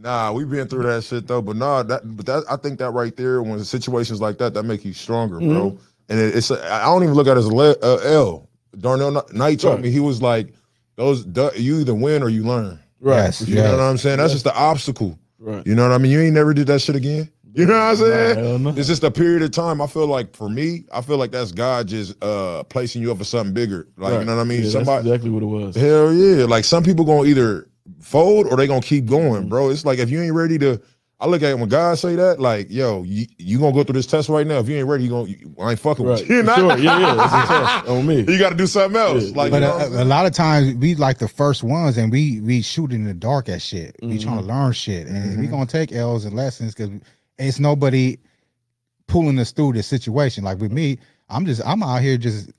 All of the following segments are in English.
Nah, we've been through that shit though. But nah, that but that I think that right there, when situations like that, that make you stronger, bro. Mm-hmm. And it, it's I don't even look at it as a le- uh, L. Darnell Knight told Right. me he was like, those you either win or you learn. Right. Yes, You know what I'm saying? That's just the obstacle. Right. You know what I mean? You ain't never did that shit again. You know what I'm saying? no. It's just a period of time. I feel like for me, I feel like that's God just uh placing you up for something bigger. Like you know what I mean? Yeah, Somebody That's exactly what it was. Hell yeah. Like some people gonna either fold or they gonna keep going, bro. It's like if you ain't ready to I look at it when God say that, like, yo, you, you gonna go through this test right now. If you ain't ready, you gonna you, I ain't fucking Right. with you. You, For sure. Yeah, yeah. That's a test on me. you gotta do something else. Yeah. Like But you know a, a lot of times we like the first ones, and we we shoot in the dark at shit. We Mm-hmm. trying to learn shit, and we gonna take L's and lessons because it's nobody pulling us through this situation. Like with me, I'm just I'm out here just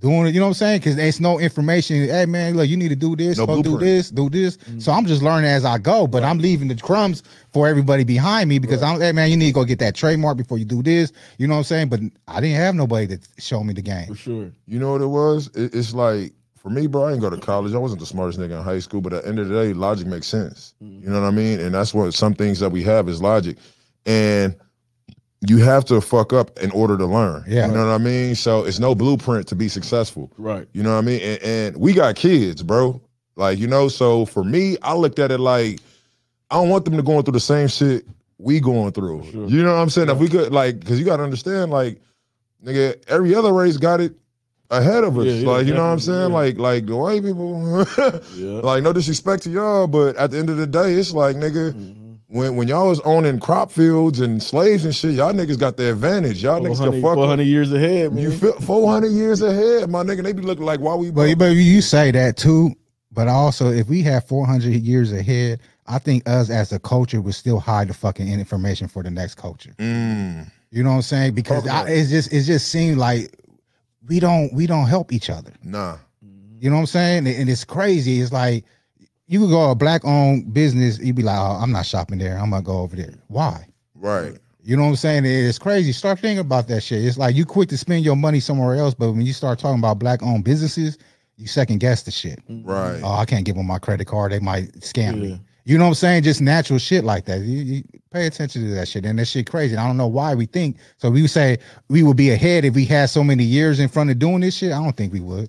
doing it. You know what I'm saying? Because there's no information. Hey man, look, you need to do this. No go do this. Do this. So I'm just learning as I go. But I'm leaving the crumbs for everybody behind me because I'm. Hey man, you need to go get that trademark before you do this. You know what I'm saying? But I didn't have nobody to show me the game. For sure. You know what it was? It, it's like for me, bro. I didn't go to college. I wasn't the smartest nigga in high school, but at the end of the day, logic makes sense. Mm-hmm. You know what I mean? And that's what some things that we have is logic, and you have to fuck up in order to learn. Yeah. you know what I mean. So it's no blueprint to be successful. Right. You know what I mean? And, and we got kids, bro. Like you know, so for me, I looked at it like I don't want them to going through the same shit we going through. Sure. You know what I'm saying? If we could, like, because you got to understand, like, nigga, every other race got it ahead of us. Yeah, yeah, like, you know what I'm saying? yeah. Like, like the white people. Yeah. Like, no disrespect to y'all, but at the end of the day, it's like, nigga. Mm-hmm. When, when y'all was owning crop fields and slaves and shit, y'all niggas got the advantage. Y'all niggas 400, can fuck 400 years ahead, man. you feel 400 years ahead, my nigga. They be looking like why we. But but you say that too. But also, if we have 400 years ahead, I think us as a culture would still hide the fucking information for the next culture. Mm. You know what I'm saying? Because I, it. it's just it just seemed like we don't we don't help each other. Nah. You know what I'm saying? And it's crazy. It's like you could go a black owned business, you'd be like, oh, I'm not shopping there. I'm gonna go over there. Why? Right. You know what I'm saying? It's crazy. Start thinking about that shit. It's like you quick to spend your money somewhere else, but when you start talking about black owned businesses, you second guess the shit. Right. Oh, I can't give them my credit card. They might scam Yeah. me. You know what I'm saying? Just natural shit like that. You, you pay attention to that shit, and that shit crazy. I don't know why we think so. We would say we would be ahead if we had so many years in front of doing this shit. I don't think we would.